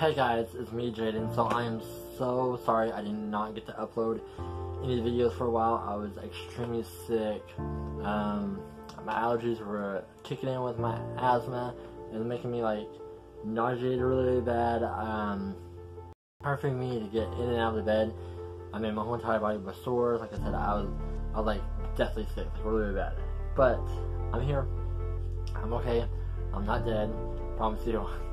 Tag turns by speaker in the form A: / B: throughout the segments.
A: Hey guys, it's me Jaden. So I am so sorry I did not get to upload any videos for a while. I was extremely sick. Um, my allergies were kicking in with my asthma and making me like nauseated really, really bad. Um, hard for me to get in and out of the bed. I mean, my whole entire body was sore. Like I said, I was, I was like deathly sick, really, really bad. But I'm here. I'm okay. I'm not dead. Promise you.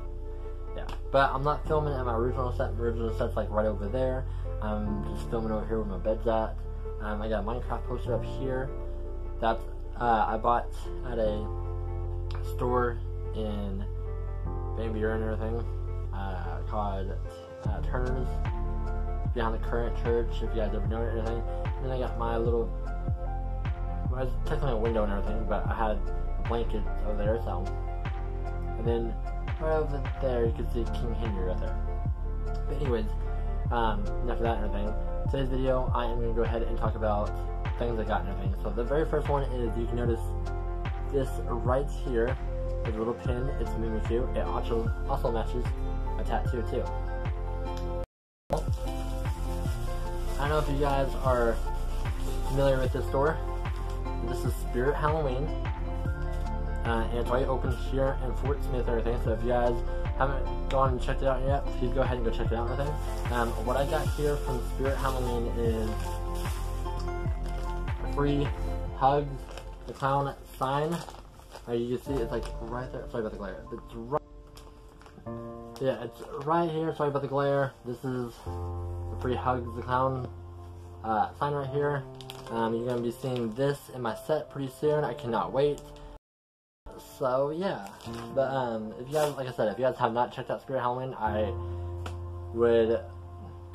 A: yeah. But I'm not filming at my original set. My original set's like right over there. I'm just filming over here where my bed's at. Um, I got a Minecraft poster up here. that uh, I bought at a store in Van Buren and everything uh, called uh, Turner's behind the current church. If you guys ever know it or anything. And then I got my little. Well, it's technically a window and everything, but I had a blanket over there, so. And then right over there, you can see King Henry right there. But anyways, um, enough of that and everything. Today's video, I am going to go ahead and talk about things I got and everything. So the very first one is, you can notice this right here is a little pin. It's Mimikyu. It also, also matches a tattoo too. I don't know if you guys are familiar with this store. This is Spirit Halloween. Uh, and it's already open here in Fort Smith and everything. So if you guys haven't gone and checked it out yet, please go ahead and go check it out and everything. Um, what I got here from Spirit Halloween is free Hugs the Clown sign. Uh, you can see it's like right there. Sorry about the glare. It's right. Yeah, it's right here. Sorry about the glare. This is the free Hugs the Clown uh, sign right here. Um, you're gonna be seeing this in my set pretty soon. I cannot wait. So yeah, but um, if you guys, like I said, if you guys have not checked out Spirit Halloween, I would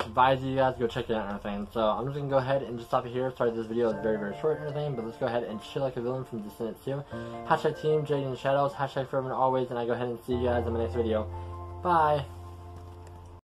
A: advise you guys go check it out and everything. So I'm just gonna go ahead and just stop it here. Sorry this video is very very short and everything, but let's go ahead and chill like a villain from Descendants 2. Hashtag Team Jaden Shadows. Hashtag Forever and Always, and I go ahead and see you guys in my next video. Bye.